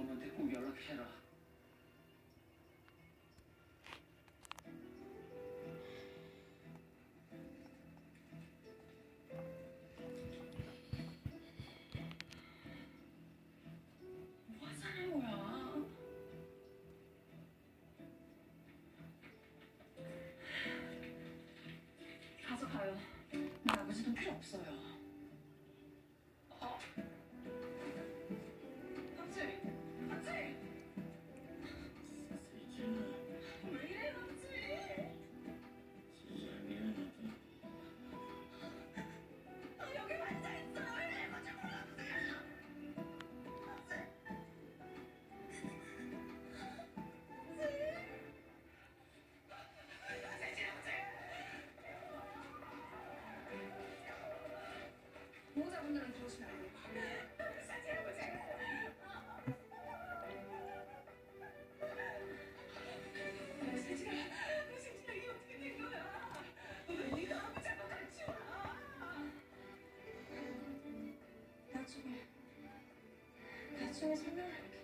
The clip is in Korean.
엄마한테 꼭 연락해라. 가져가요. 나 아버지 돈 필요 없어요. 네가 아버지하고 같이 와? 나중에, 나중에 설명할게.